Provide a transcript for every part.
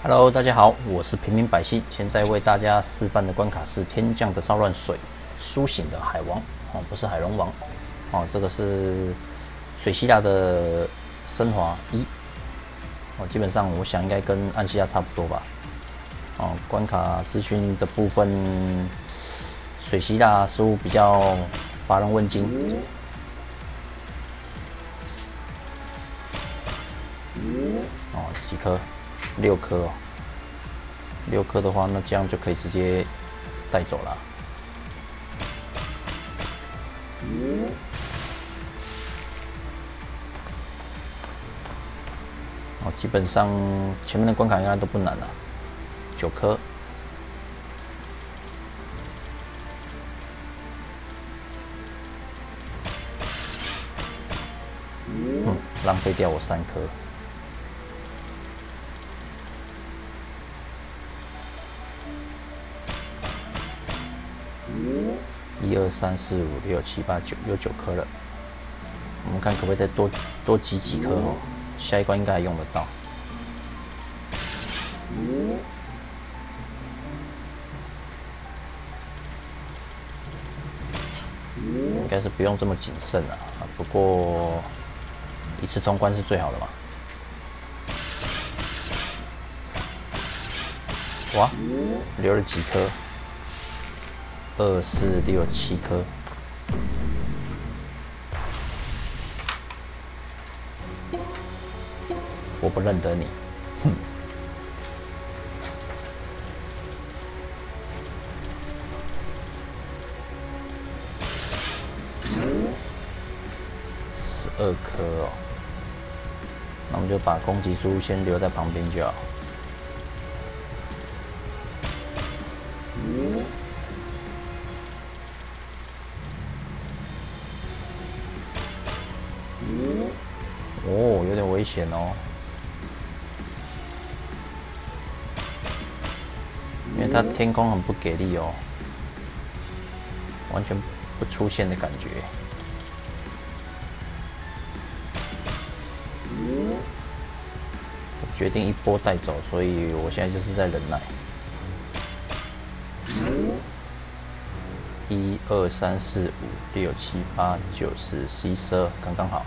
Hello，大家好，我是平民百姓，现在为大家示范的关卡是天降的骚乱水，苏醒的海王哦，不是海龙王。哦，这个是水希腊的升华一。哦，基本上我想应该跟安西亚差不多吧。哦，关卡资讯的部分，水希腊似乎比较乏人问津。哦，几颗。六颗哦，六颗的话，那这样就可以直接带走了。哦，基本上前面的关卡应该都不难了，九颗。嗯，浪费掉我三颗。一二三四五六七八九，有九颗了。我们看可不可以再多多集几颗哦？下一关应该还用得到。应该是不用这么谨慎了。不过一次通关是最好的嘛。哇，留了几颗？二四六七颗，我不认得你，哼！十二颗哦，那我们就把攻击书先留在旁边就好。哦，有点危险哦，因为它天空很不给力哦，完全不出现的感觉。决定一波带走，所以我现在就是在忍耐。一二三四五六七八九十十一十二，刚刚好。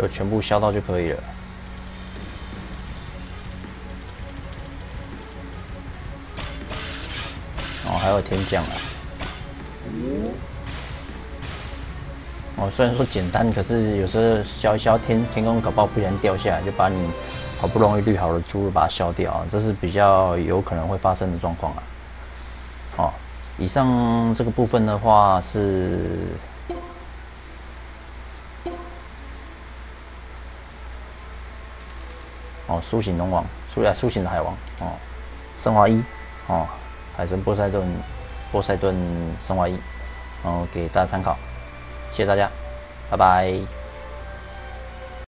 就全部消到就可以了。哦，还有天降啊！哦，虽然说简单，可是有时候消一消天天空搞不好不然掉下来，就把你好不容易绿好的猪把它消掉，这是比较有可能会发生的状况啊。哦，以上这个部分的话是。哦，苏醒龙王，苏啊，苏醒的海王哦，升华一哦，海神波塞顿，波塞顿升华一，然后给大家参考，谢谢大家，拜拜。